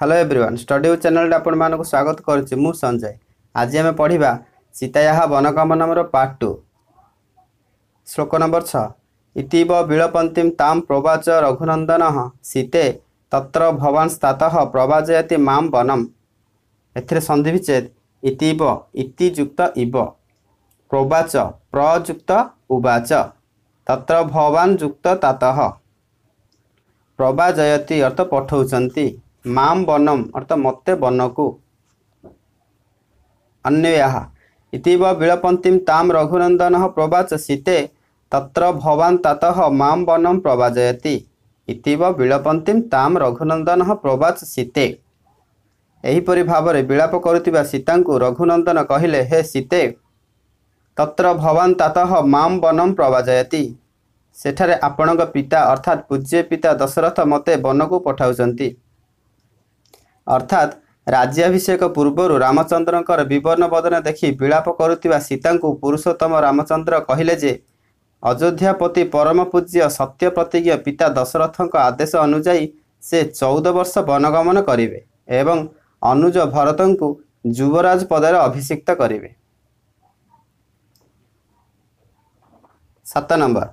Hello everyone study with ଚ୍ୟାନେଲରେ ଆପଣମାନଙ୍କୁ ସ୍ୱାଗତ କରୁଛି ମୁଁ ସଞ୍ଜୟ। ଆଜି ଆମେ ପଢ଼ିବା ସୀତାୟାହା ବନଗମନମର ପାର୍ଟ ଟୁ ଶ୍ଲୋକ ନମ୍ବର ଛଅ। ଇତିବ ବିଳପନ୍ତିମ୍ ତାମ୍ ପ୍ରବାଚ ରଘୁନନ୍ଦନ ସୀତେ ତତ୍ର ଭବାନ୍ ସ୍ଥାତଃ ପ୍ରବାଜୟତି ମାମ୍ ବନମ୍। ଏଥିରେ ସନ୍ଧି ବିଚ୍ଛେଦ। ଇତିବ ଇତି ଯୁକ୍ତ ଇବ। ପ୍ରବାଚ ପ୍ରଯୁକ୍ତ ଉବାଚ। ତତ୍ର ଭବାନ୍ ଯୁକ୍ତ ତାତଃ। ପ୍ରବାଜୟତି ଅର୍ଥ ପଠଉଛନ୍ତି ମାମ୍ ବନମ୍ ଅର୍ଥ ମୋତେ ବନକୁ। ଅନ୍ୟୟାହ ଇତିବ ବିଳପନ୍ତିମ୍ ତାମ୍ ରଘୁନନ୍ଦନ ପ୍ରବାଚ ସୀତେ ତତ୍ର ଭବାନ୍ ତାତଃ ମାମ୍ ବନମ୍ ପ୍ରବାଜୟତି। ଇତିବ ବିଳପନ୍ତିମ୍ ତାମ୍ ରଘୁନନ୍ଦନ ପ୍ରବାଚ ସୀତେ। ଏହିପରି ଭାବରେ ବିଳାପ କରୁଥିବା ସୀତାଙ୍କୁ ରଘୁନନ୍ଦନ କହିଲେ ହେ ସୀତେ ତତ୍ର ଭବାନ୍ ତାତଃ ମାମ୍ ବନମ୍ ପ୍ରବାଜୟତି। ସେଠାରେ ଆପଣଙ୍କ ପିତା ଅର୍ଥାତ୍ ପୂଜ୍ୟ ପିତା ଦଶରଥ ମୋତେ ବନକୁ ପଠାଉଛନ୍ତି ଅର୍ଥାତ୍ ରାଜ୍ୟାଭିଷେକ ପୂର୍ବରୁ ରାମଚନ୍ଦ୍ରଙ୍କର ବିବର୍ଣ୍ଣ ବଦନ ଦେଖି ବିଳାପ କରୁଥିବା ସୀତାଙ୍କୁ ପୁରୁଷୋତ୍ତମ ରାମଚନ୍ଦ୍ର କହିଲେ ଯେ ଅଯୋଧ୍ୟାପତି ପରମ ପୂଜ୍ୟ ସତ୍ୟ ପ୍ରତିଜ୍ଞ ପିତା ଦଶରଥଙ୍କ ଆଦେଶ ଅନୁଯାୟୀ ସେ ଚଉଦ ବର୍ଷ ବନଗମନ କରିବେ ଏବଂ ଅନୁଜ ଭରତଙ୍କୁ ଯୁବରାଜ ପଦରେ ଅଭିଷିକ୍ତ କରିବେ। ସାତ ନମ୍ବର।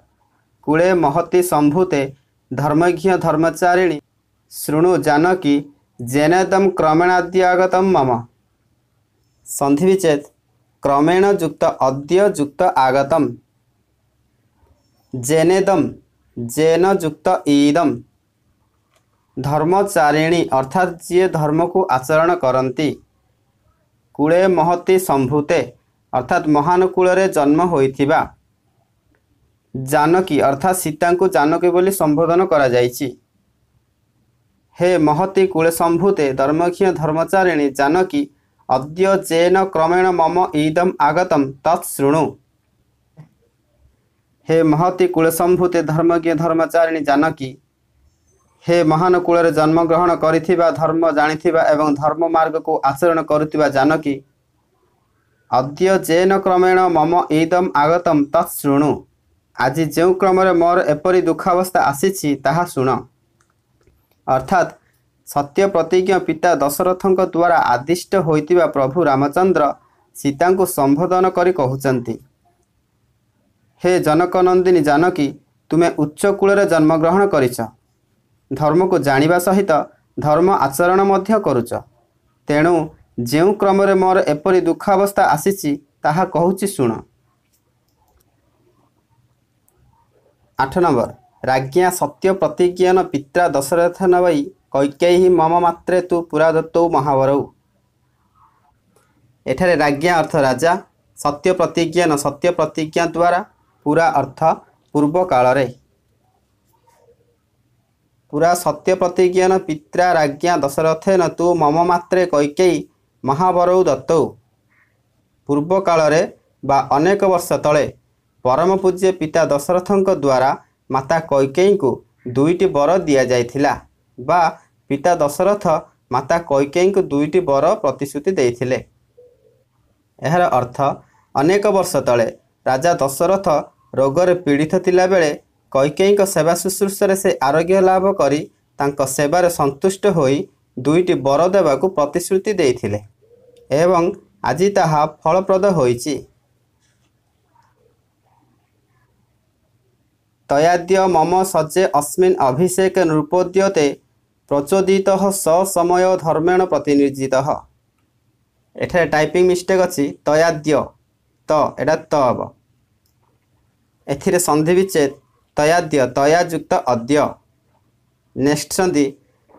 କୂଳେ ମହତି ସମ୍ଭୂତେ ଧର୍ମଜ୍ଞ ଧର୍ମଚାରିଣୀ ଶୃଣୁ ଜାନକୀ ଜେନେଦମ୍ କ୍ରମେଣାଦ୍ୟାଗତମ୍ ମମ ସନ୍ଧି ବିଚ୍ଛେଦ କ୍ରମେଣ ଯୁକ୍ତ ଅଦ୍ୟ ଯୁକ୍ତ ଆଗତମ୍ ଜେନେଦମ୍ ଜେନ ଯୁକ୍ତ ଇଦମ୍ ଧର୍ମଚାରିଣୀ ଅର୍ଥାତ୍ ଯିଏ ଧର୍ମକୁ ଆଚରଣ କରନ୍ତି କୂଳେ ମହତି ସମ୍ଭୂତେ ଅର୍ଥାତ୍ ମହାନ କୂଳରେ ଜନ୍ମ ହୋଇଥିବା ଜାନକୀ ଅର୍ଥାତ୍ ସୀତାଙ୍କୁ ଜାନକୀ ବୋଲି ସମ୍ବୋଧନ କରାଯାଇଛି ହେ ମହତି କୂଳେ ସମ୍ଭୂତେ ଧର୍ମକ୍ଷୀୟ ଧର୍ମଚାରିଣୀ ଜାନକୀ ଅଦ୍ୟ ଜେନ କ୍ରମେଣ ମମ ଇଦମ୍ ଆଗତମ୍ ତତ୍ ଶୃଣୁ। ହେ ମହତି କୂଳେ ସମ୍ଭୂତେ ଧର୍ମଜ୍ଞ ଧର୍ମଚାରିଣୀ ଜାନକୀ ହେ ମହାନ କୂଳରେ ଜନ୍ମଗ୍ରହଣ କରିଥିବା ଧର୍ମ ଜାଣିଥିବା ଏବଂ ଧର୍ମ ମାର୍ଗକୁ ଆଚରଣ କରୁଥିବା ଜାନକୀ ଅଦ୍ୟ ଜେନ କ୍ରମେଣ ମମ ଇଦମ୍ ଆଗତମ୍ ତତ୍ ଶୃଣୁ। ଆଜି ଯେଉଁ କ୍ରମରେ ମୋର ଏପରି ଦୁଃଖାବସ୍ଥା ଆସିଛି ତାହା ଶୁଣ। ଅର୍ଥାତ୍ ସତ୍ୟ ପ୍ରତିଜ୍ଞ ପିତା ଦଶରଥଙ୍କ ଦ୍ୱାରା ଆଦିଷ୍ଟ ହୋଇଥିବା ପ୍ରଭୁ ରାମଚନ୍ଦ୍ର ସୀତାଙ୍କୁ ସମ୍ବୋଧନ କରି କହୁଛନ୍ତି ହେ ଜନକନନ୍ଦିନୀ ଜାନକୀ ତୁମେ ଉଚ୍ଚ କୂଳରେ ଜନ୍ମଗ୍ରହଣ କରିଛ। ଧର୍ମକୁ ଜାଣିବା ସହିତ ଧର୍ମ ଆଚରଣ ମଧ୍ୟ କରୁଛ। ତେଣୁ ଯେଉଁ କ୍ରମରେ ମୋର ଏପରି ଦୁଃଖାବସ୍ଥା ଆସିଛି ତାହା କହୁଛି ଶୁଣ। ଆଠ ନମ୍ବର ରାଜ୍ଞା ସତ୍ୟ ପ୍ରତିଜ୍ଞାନ ପିତ୍ରା ଦଶରଥ ନବଇ କୈକେୟୀ ମମ ମାତ୍ରେ ତୁ ପୁରା ଦତ୍ତୌ ମହାବରଉ ଏଠାରେ ରାଜ୍ଞା ଅର୍ଥ ରାଜା ସତ୍ୟ ପ୍ରତିଜ୍ଞାନ ସତ୍ୟ ପ୍ରତିଜ୍ଞା ଦ୍ୱାରା ପୁରା ଅର୍ଥ ପୂର୍ବ କାଳରେ ପୁରା ସତ୍ୟ ପ୍ରତିଜ୍ଞାନ ପିତ୍ରା ରାଜ୍ଞା ଦଶରଥେନ ତୁ ମମ ମାତ୍ରେ କୈକେୟୀ ମହାବରଉ ଦତ୍ତୌ। ପୂର୍ବ କାଳରେ ବା ଅନେକ ବର୍ଷ ତଳେ ପରମ ପୂଜ୍ୟ ପିତା ଦଶରଥଙ୍କ ଦ୍ୱାରା ମାତା କୈକେୟୀଙ୍କୁ ଦୁଇଟି ବର ଦିଆଯାଇଥିଲା ବା ପିତା ଦଶରଥ ମାତା କୈକେୟୀଙ୍କୁ ଦୁଇଟି ବର ପ୍ରତିଶ୍ରୁତି ଦେଇଥିଲେ। ଏହାର ଅର୍ଥ ଅନେକ ବର୍ଷ ତଳେ ରାଜା ଦଶରଥ ରୋଗରେ ପୀଡ଼ିତ ଥିଲାବେଳେ କୈକେୟୀଙ୍କ ସେବା ଶୁଶ୍ରୂଷାରେ ସେ ଆରୋଗ୍ୟ ଲାଭ କରି ତାଙ୍କ ସେବାରେ ସନ୍ତୁଷ୍ଟ ହୋଇ ଦୁଇଟି ବର ଦେବାକୁ ପ୍ରତିଶ୍ରୁତି ଦେଇଥିଲେ ଏବଂ ଆଜି ତାହା ଫଳପ୍ରଦ ହୋଇଛି। ତୟାଦ୍ୟ ମମ ସଜ୍ଜେ ଅସ୍ମିନ୍ ଅଭିଷେକ ନୃପୋଦ୍ୟତେ ପ୍ରଚୋଦିତ ସ ସମୟ ଧର୍ମେଣ ପ୍ରତିନିର୍ଜିତ। ଏଠାରେ ଟାଇପିଂ ମିଷ୍ଟେକ୍ ଅଛି। ତୟାଦ୍ୟ। ତ ଏଇଟା ତ ହେବ। ଏଥିରେ ସନ୍ଧି ବିଚ୍ଛେଦ। ତୟାଦ୍ୟ। ତୟା ଯୁକ୍ତ ଅଦ୍ୟ। ନେକ୍ସଟ ସନ୍ଧି।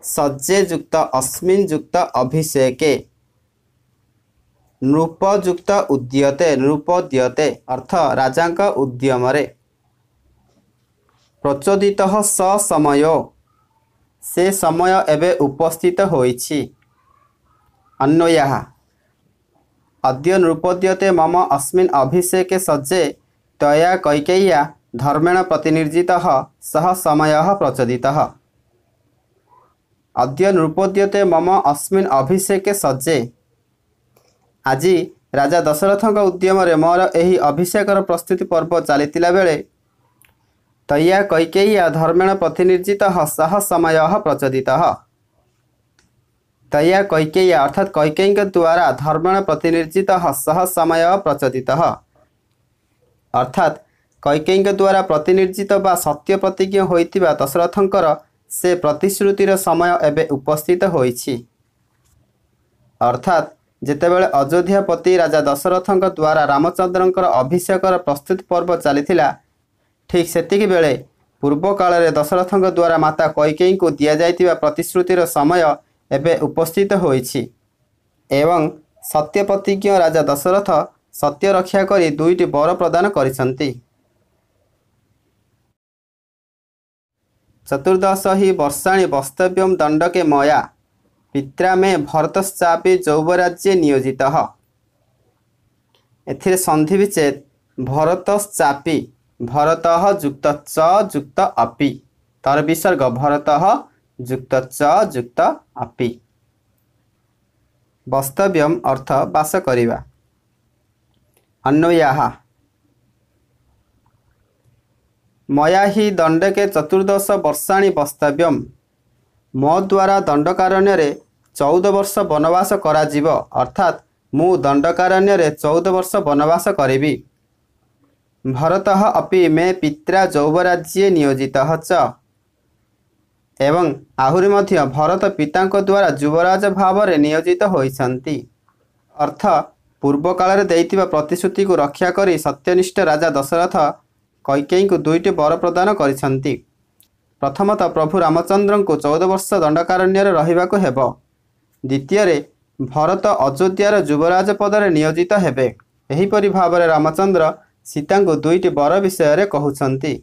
ସଜ୍ଜେ ଯୁକ୍ତ ଅସ୍ମିନ୍ ଯୁକ୍ତ ଅଭିଷେକେ। ନୃପଯୁକ୍ତ ଉଦ୍ୟତେ। ନୃପଦ୍ୟତେ। ଅର୍ଥ ରାଜାଙ୍କ ଉଦ୍ୟମରେ। ପ୍ରଚୋଦିତ ସ ସମୟ ସେ ସମୟ ଏବେ ଉପସ୍ଥିତ ହୋଇଛି। ଅନ୍ୱୟା। ଅଦ୍ୟ ନୃପଦ୍ୟତେ ମମ ଅସ୍ମିନ୍ ଅଭିଷେକେ ସଜ୍ଜେ ତୟା କୈକେୟ୍ୟା ଧର୍ମେଣ ପ୍ରତିନିର୍ଜିତ ସହ ସମୟ ପ୍ରଚୋଦିତ। ଅଦ୍ୟ ନୃପଦ୍ୟତେ ମମ ଅସ୍ମିନ୍ ଅଭିଷେକେ ସଜ୍ଜେ। ଆଜି ରାଜା ଦଶରଥଙ୍କ ଉଦ୍ୟମରେ ମୋର ଏହି ଅଭିଷେକର ପ୍ରସ୍ତୁତି ପର୍ବ ଚାଲିଥିଲା ବେଳେ ତୟା କୈକେୟ୍ୟା ଧର୍ମେଣ ପ୍ରତିନିର୍ଜିତ ସହ ସମୟ ପ୍ରଚୋଦିତ। ତୟା କୈକେୟୀ ଅର୍ଥାତ୍ କୈକେୟୀଙ୍କ ଦ୍ୱାରା ଧର୍ମଣ ପ୍ରତିନିର୍ଜିତ ସହ ସମୟ ପ୍ରଚୋଦିତ। ଅର୍ଥାତ୍ କୈକେୟୀଙ୍କ ଦ୍ୱାରା ପ୍ରତିନିର୍ଜିତ ବା ସତ୍ୟ ପ୍ରତିଜ୍ଞ ହୋଇଥିବା ଦଶରଥଙ୍କର ସେ ପ୍ରତିଶ୍ରୁତିର ସମୟ ଏବେ ଉପସ୍ଥିତ ହୋଇଛି। ଅର୍ଥାତ୍ ଯେତେବେଳେ ଅଯୋଧ୍ୟାପତି ରାଜା ଦଶରଥଙ୍କ ଦ୍ୱାରା ରାମଚନ୍ଦ୍ରଙ୍କର ଅଭିଷେକର ପ୍ରସ୍ତୁତି ପର୍ବ ଚାଲିଥିଲା ଠିକ୍ ସେତିକି ବେଳେ ପୂର୍ବ କାଳରେ ଦଶରଥଙ୍କ ଦ୍ୱାରା ମାତା କୈକେୟୀଙ୍କୁ ଦିଆଯାଇଥିବା ପ୍ରତିଶ୍ରୁତିର ସମୟ ଏବେ ଉପସ୍ଥିତ ହୋଇଛି। ଏବଂ ସତ୍ୟ ପ୍ରତିଜ୍ଞ ରାଜା ଦଶରଥ ସତ୍ୟ ରକ୍ଷା କରି ଦୁଇଟି ବର ପ୍ରଦାନ କରିଛନ୍ତି। ଚତୁର୍ଦ୍ଦଶ ହି ବର୍ଷାଣି ବସ୍ତବ୍ୟମ୍ ଦଣ୍ଡକେ ମୟା ପିତ୍ରା ମେ ଭରତଶ୍ଚାପି ଯୌବରାଜ୍ୟେ ନିୟୋଜିତ। ଏଥିରେ ସନ୍ଧି ବିଚ୍ଛେଦ ଭରତଶ୍ଚାପି ଭରତ ଯୁକ୍ତ ଚ ଯୁକ୍ତ ଅପି ତର ବିସର୍ଗ ଭରତ ଯୁକ୍ତ ଚ ଯୁକ୍ତ ଅପି ବସ୍ତବ୍ୟମ୍ ଅର୍ଥ ବାସ କରିବା ଅନ୍ୱୟାହା ମୟା ହି ଦଣ୍ଡକେ ଚତୁର୍ଦ୍ଦଶ ବର୍ଷାଣି ବସ୍ତବ୍ୟମ୍ ମୋ ଦ୍ୱାରା ଦଣ୍ଡକାରଣ୍ୟରେ ଚଉଦ ବର୍ଷ ବନବାସ କରାଯିବ। ଅର୍ଥାତ୍ ମୁଁ ଦଣ୍ଡକାରଣ୍ୟରେ ଚଉଦ ବର୍ଷ ବନବାସ କରିବି। ଭରତ ଅପି ମେ ପିତ୍ରା ଯୌବରାଜ୍ୟେ ନିୟୋଜିତ ଚ ଏବଂ ଆହୁରି ମଧ୍ୟ ଭରତ ପିତାଙ୍କ ଦ୍ୱାରା ଯୁବରାଜ ଭାବରେ ନିୟୋଜିତ ହୋଇଛନ୍ତି। ଅର୍ଥ ପୂର୍ବ କାଳରେ ଦେଇଥିବା ପ୍ରତିଶ୍ରୁତିକୁ ରକ୍ଷା କରି ସତ୍ୟନିଷ୍ଠ ରାଜା ଦଶରଥ କୈକେୟୀଙ୍କୁ ଦୁଇଟି ବର ପ୍ରଦାନ କରିଛନ୍ତି। ପ୍ରଥମତଃ ପ୍ରଭୁ ରାମଚନ୍ଦ୍ରଙ୍କୁ ଚଉଦ ବର୍ଷ ଦଣ୍ଡକାରଣ୍ୟରେ ରହିବାକୁ ହେବ। ଦ୍ୱିତୀୟରେ ଭରତ ଅଯୋଧ୍ୟାର ଯୁବରାଜ ପଦରେ ନିୟୋଜିତ ହେବେ। ଏହିପରି ଭାବରେ ରାମଚନ୍ଦ୍ର ସୀତାଙ୍କୁ ଦୁଇଟି ବର ବିଷୟରେ କହୁଛନ୍ତି।